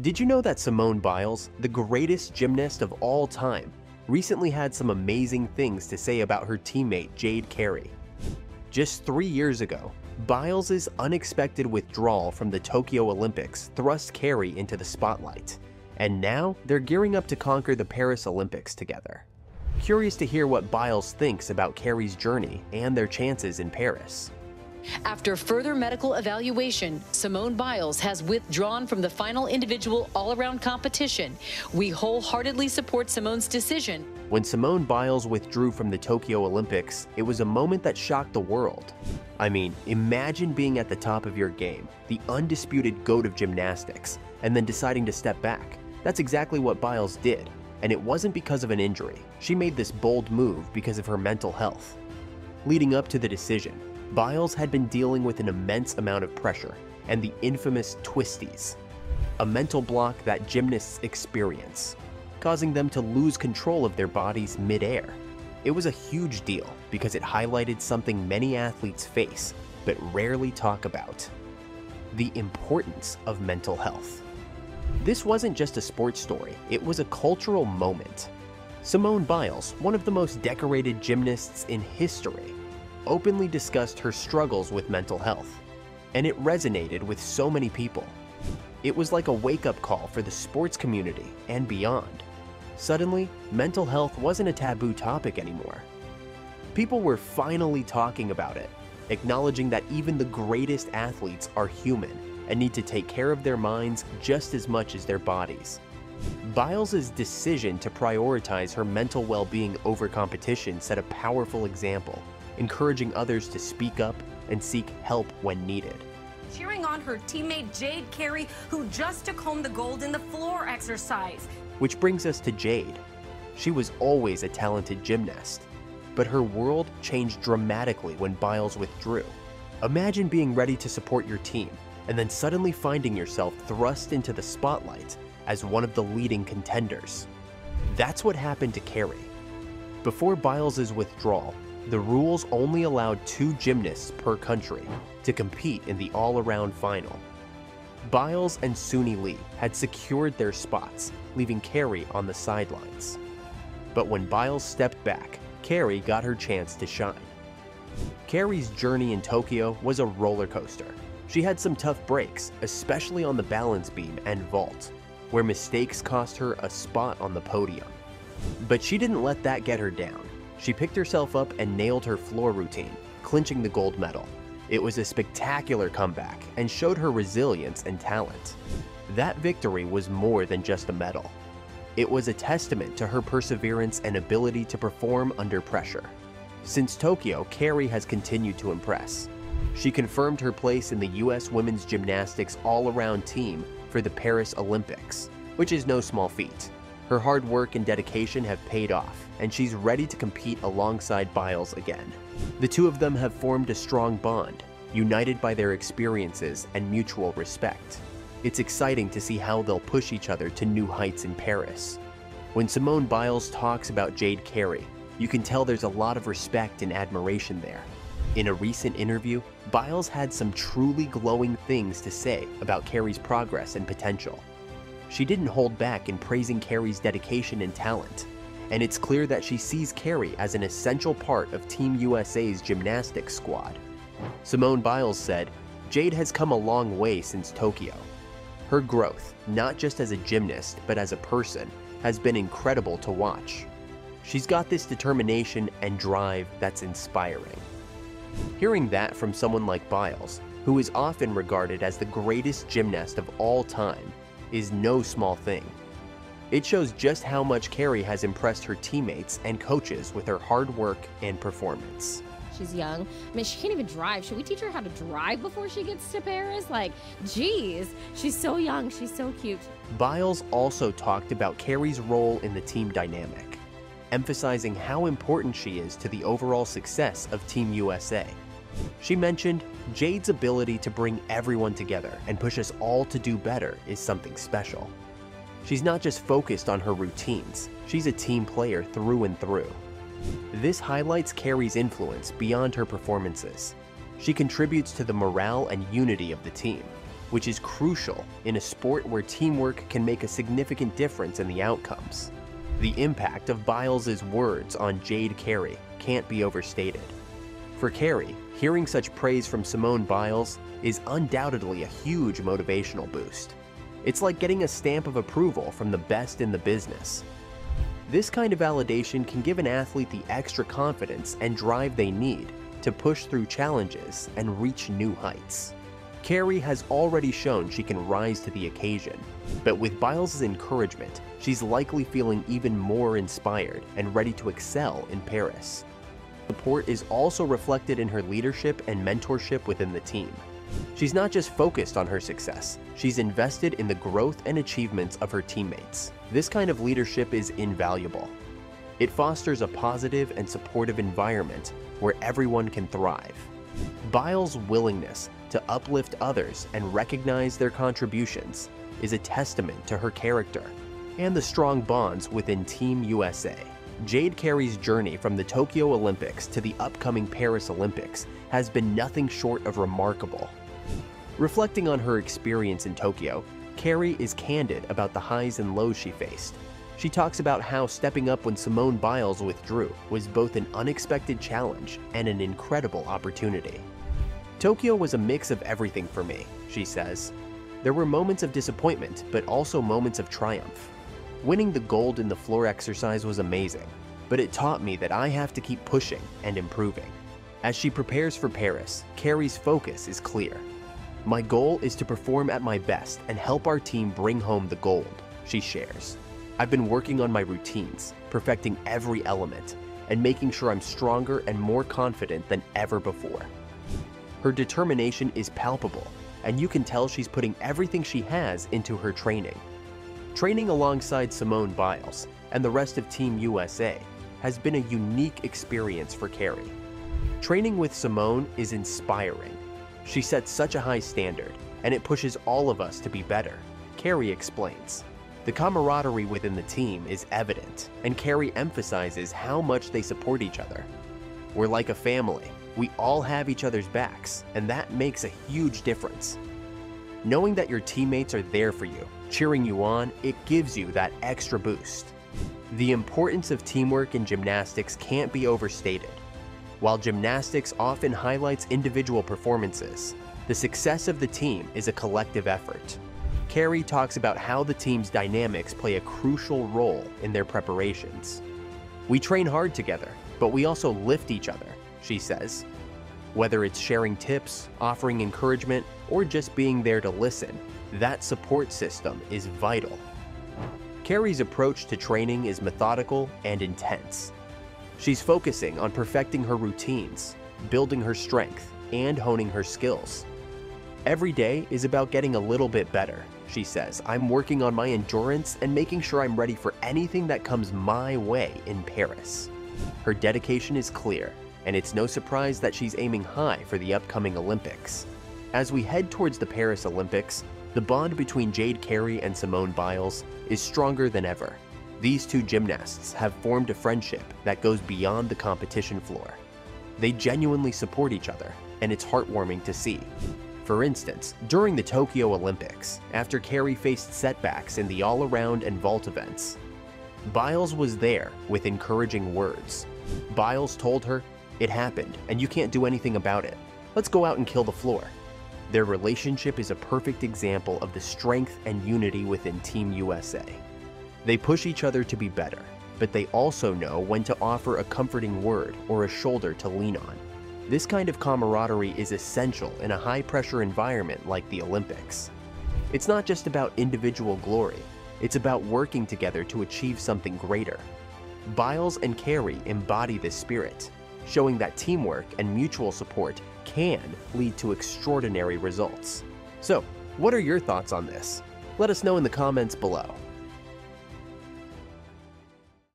Did you know that Simone Biles, the greatest gymnast of all time, recently had some amazing things to say about her teammate Jade Carey? Just three years ago, Biles' unexpected withdrawal from the Tokyo Olympics thrust Carey into the spotlight, and now they're gearing up to conquer the Paris Olympics together. Curious to hear what Biles thinks about Carey's journey and their chances in Paris. After further medical evaluation, Simone Biles has withdrawn from the final individual all around competition. We wholeheartedly support Simone's decision. When Simone Biles withdrew from the Tokyo Olympics, it was a moment that shocked the world. I mean, imagine being at the top of your game, the undisputed goat of gymnastics, and then deciding to step back. That's exactly what Biles did, and it wasn't because of an injury. She made this bold move because of her mental health. Leading up to the decision, Biles had been dealing with an immense amount of pressure and the infamous twisties, a mental block that gymnasts experience, causing them to lose control of their bodies midair. It was a huge deal because it highlighted something many athletes face but rarely talk about the importance of mental health. This wasn't just a sports story, it was a cultural moment. Simone Biles, one of the most decorated gymnasts in history, openly discussed her struggles with mental health, and it resonated with so many people. It was like a wake up call for the sports community and beyond. Suddenly, mental health wasn't a taboo topic anymore. People were finally talking about it, acknowledging that even the greatest athletes are human and need to take care of their minds just as much as their bodies. Biles' decision to prioritize her mental well being over competition set a powerful example encouraging others to speak up and seek help when needed. Cheering on her teammate Jade Carey, who just took home the gold in the floor exercise. Which brings us to Jade. She was always a talented gymnast, but her world changed dramatically when Biles withdrew. Imagine being ready to support your team and then suddenly finding yourself thrust into the spotlight as one of the leading contenders. That's what happened to Carey. Before Biles' withdrawal, the rules only allowed two gymnasts per country to compete in the all-around final. Biles and Suni Lee had secured their spots, leaving Carey on the sidelines. But when Biles stepped back, Carey got her chance to shine. Carey's journey in Tokyo was a roller coaster. She had some tough breaks, especially on the balance beam and vault, where mistakes cost her a spot on the podium. But she didn't let that get her down. She picked herself up and nailed her floor routine, clinching the gold medal. It was a spectacular comeback and showed her resilience and talent. That victory was more than just a medal. It was a testament to her perseverance and ability to perform under pressure. Since Tokyo, Carey has continued to impress. She confirmed her place in the US women's gymnastics all-around team for the Paris Olympics, which is no small feat. Her hard work and dedication have paid off, and she's ready to compete alongside Biles again. The two of them have formed a strong bond, united by their experiences and mutual respect. It's exciting to see how they'll push each other to new heights in Paris. When Simone Biles talks about Jade Carey, you can tell there's a lot of respect and admiration there. In a recent interview, Biles had some truly glowing things to say about Carey's progress and potential. She didn't hold back in praising Carey's dedication and talent, and it's clear that she sees Carey as an essential part of Team USA's gymnastics squad. Simone Biles said, Jade has come a long way since Tokyo. Her growth, not just as a gymnast, but as a person, has been incredible to watch. She's got this determination and drive that's inspiring. Hearing that from someone like Biles, who is often regarded as the greatest gymnast of all time, is no small thing. It shows just how much Carey has impressed her teammates and coaches with her hard work and performance. She's young. I mean, she can't even drive. Should we teach her how to drive before she gets to Paris? Like, geez, she's so young. She's so cute. Biles also talked about Carey's role in the team dynamic, emphasizing how important she is to the overall success of Team USA. She mentioned Jade's ability to bring everyone together and push us all to do better is something special. She's not just focused on her routines, she's a team player through and through. This highlights Carey's influence beyond her performances. She contributes to the morale and unity of the team. which is crucial in a sport where teamwork can make a significant difference in the outcomes. The impact of Biles' words on Jade Carey can't be overstated. For Carey, hearing such praise from Simone Biles is undoubtedly a huge motivational boost. It's like getting a stamp of approval from the best in the business. This kind of validation can give an athlete the extra confidence and drive they need to push through challenges and reach new heights. Carey has already shown she can rise to the occasion, but with Biles' encouragement, she's likely feeling even more inspired and ready to excel in Paris. Support is also reflected in her leadership and mentorship within the team. She's not just focused on her success, she's invested in the growth and achievements of her teammates. This kind of leadership is invaluable. It fosters a positive and supportive environment where everyone can thrive. Biles' willingness to uplift others and recognize their contributions is a testament to her character and the strong bonds within Team USA. Jade Carey's journey from the Tokyo Olympics to the upcoming Paris Olympics has been nothing short of remarkable. Reflecting on her experience in Tokyo, Carey is candid about the highs and lows she faced. She talks about how stepping up when Simone Biles withdrew was both an unexpected challenge and an incredible opportunity. Tokyo was a mix of everything for me, she says. There were moments of disappointment, but also moments of triumph. Winning the gold in the floor exercise was amazing, but it taught me that I have to keep pushing and improving. As she prepares for Paris, Carey's focus is clear. My goal is to perform at my best and help our team bring home the gold, she shares. I've been working on my routines, perfecting every element, and making sure I'm stronger and more confident than ever before. Her determination is palpable, and you can tell she's putting everything she has into her training. Training alongside Simone Biles and the rest of Team USA has been a unique experience for Carey. Training with Simone is inspiring. She sets such a high standard, and it pushes all of us to be better, Carey explains. The camaraderie within the team is evident, and Carey emphasizes how much they support each other. We're like a family. We all have each other's backs, and that makes a huge difference. Knowing that your teammates are there for you, cheering you on, it gives you that extra boost. The importance of teamwork in gymnastics can't be overstated. While gymnastics often highlights individual performances, the success of the team is a collective effort. Carey talks about how the team's dynamics play a crucial role in their preparations. We train hard together, but we also lift each other, she says. Whether it's sharing tips, offering encouragement, or just being there to listen, that support system is vital. Carey's approach to training is methodical and intense. She's focusing on perfecting her routines, building her strength, and honing her skills. Every day is about getting a little bit better, she says. I'm working on my endurance and making sure I'm ready for anything that comes my way in Paris. Her dedication is clear, and it's no surprise that she's aiming high for the upcoming Olympics. As we head towards the Paris Olympics, the bond between Jade Carey and Simone Biles is stronger than ever. These two gymnasts have formed a friendship that goes beyond the competition floor. They genuinely support each other, and it's heartwarming to see. For instance, during the Tokyo Olympics, after Carey faced setbacks in the all-around and vault events, Biles was there with encouraging words. Biles told her, It happened, and you can't do anything about it. Let's go out and kill the floor. Their relationship is a perfect example of the strength and unity within Team USA. They push each other to be better, but they also know when to offer a comforting word or a shoulder to lean on. This kind of camaraderie is essential in a high pressure environment like the Olympics. It's not just about individual glory, it's about working together to achieve something greater. Biles and Carey embody this spirit, showing that teamwork and mutual support can lead to extraordinary results. So, what are your thoughts on this? Let us know in the comments below.